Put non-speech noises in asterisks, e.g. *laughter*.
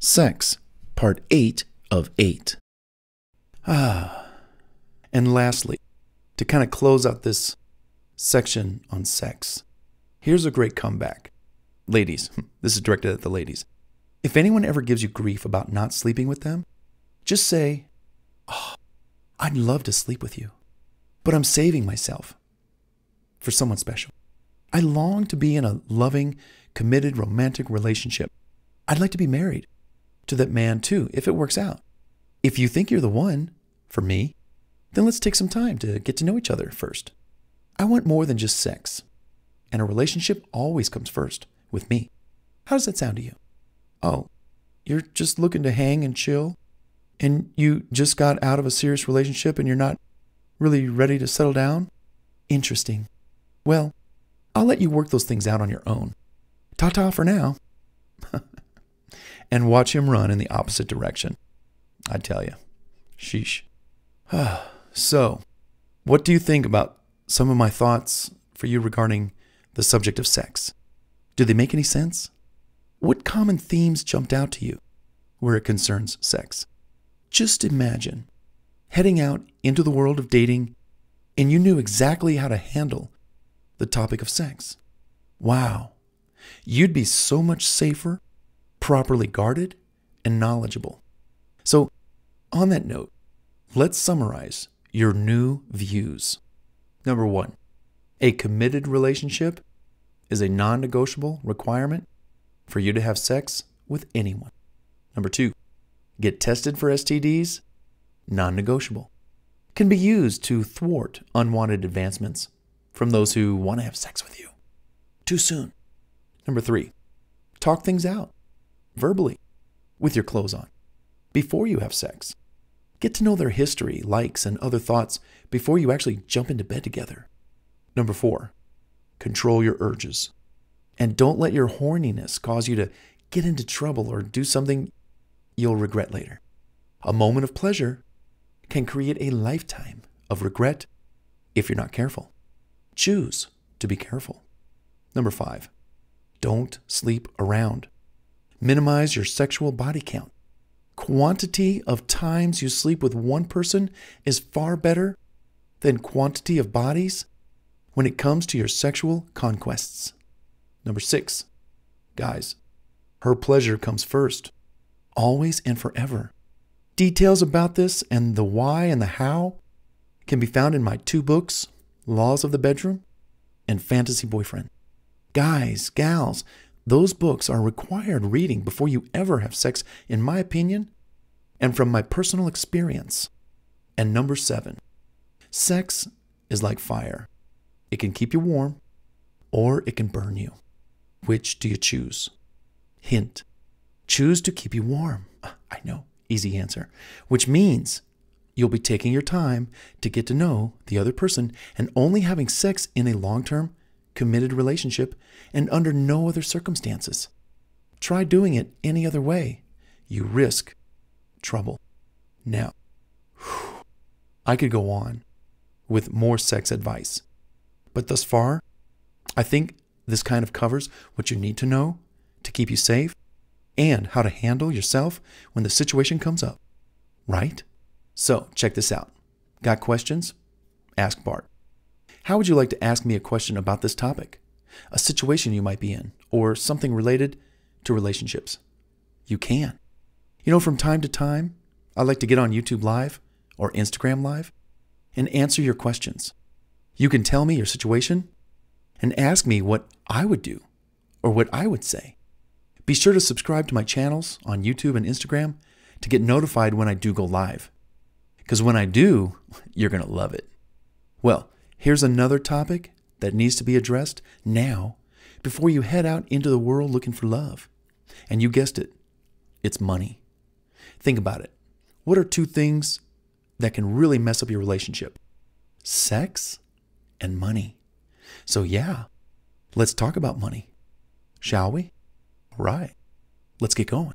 Sex, Part 8 of 8. Ah. And lastly, to kind of close out this section on sex, here's a great comeback. Ladies, *laughs* this is directed at the ladies. If anyone ever gives you grief about not sleeping with them, just say, Oh, I'd love to sleep with you, but I'm saving myself for someone special. I long to be in a loving, committed, romantic relationship. I'd like to be married to that man too, if it works out. If you think you're the one for me, then let's take some time to get to know each other first. I want more than just sex, and a relationship always comes first with me. How does that sound to you? Oh, you're just looking to hang and chill, and you just got out of a serious relationship and you're not really ready to settle down? Interesting. Well, I'll let you work those things out on your own. Ta ta for now. *laughs* and watch him run in the opposite direction. I tell you. Sheesh. *sighs* so, what do you think about some of my thoughts for you regarding the subject of sex? Do they make any sense? What common themes jumped out to you where it concerns sex? Just imagine heading out into the world of dating and you knew exactly how to handle the topic of sex. Wow. You'd be so much safer, properly guarded, and knowledgeable. So, on that note, let's summarize your new views. Number one, a committed relationship is a non negotiable requirement for you to have sex with anyone. Number two, get tested for STDs, non negotiable. Can be used to thwart unwanted advancements from those who want to have sex with you. Too soon. Number three, talk things out verbally with your clothes on before you have sex. Get to know their history, likes, and other thoughts before you actually jump into bed together. Number four, control your urges. And don't let your horniness cause you to get into trouble or do something you'll regret later. A moment of pleasure can create a lifetime of regret if you're not careful. Choose to be careful. Number five, don't sleep around. Minimize your sexual body count. Quantity of times you sleep with one person is far better than quantity of bodies when it comes to your sexual conquests. Number six, guys, her pleasure comes first, always and forever. Details about this and the why and the how can be found in my two books, Laws of the Bedroom and Fantasy Boyfriend. Guys, gals, those books are required reading before you ever have sex, in my opinion, and from my personal experience. And number seven, sex is like fire. It can keep you warm or it can burn you. Which do you choose? Hint choose to keep you warm. Ah, I know, easy answer. Which means you'll be taking your time to get to know the other person and only having sex in a long term committed relationship and under no other circumstances. Try doing it any other way. You risk trouble. Now, I could go on with more sex advice, but thus far, I think this kind of covers what you need to know to keep you safe and how to handle yourself when the situation comes up. Right? So, check this out. Got questions? Ask Bart. How would you like to ask me a question about this topic? A situation you might be in, or something related to relationships? You can. You know, from time to time, I like to get on YouTube Live or Instagram Live and answer your questions. You can tell me your situation and ask me what I would do or what I would say. Be sure to subscribe to my channels on YouTube and Instagram to get notified when I do go live. Because when I do, you're going to love it. Well, Here's another topic that needs to be addressed now before you head out into the world looking for love. And you guessed it, it's money. Think about it. What are two things that can really mess up your relationship? Sex and money. So, yeah, let's talk about money, shall we? Right, let's get going.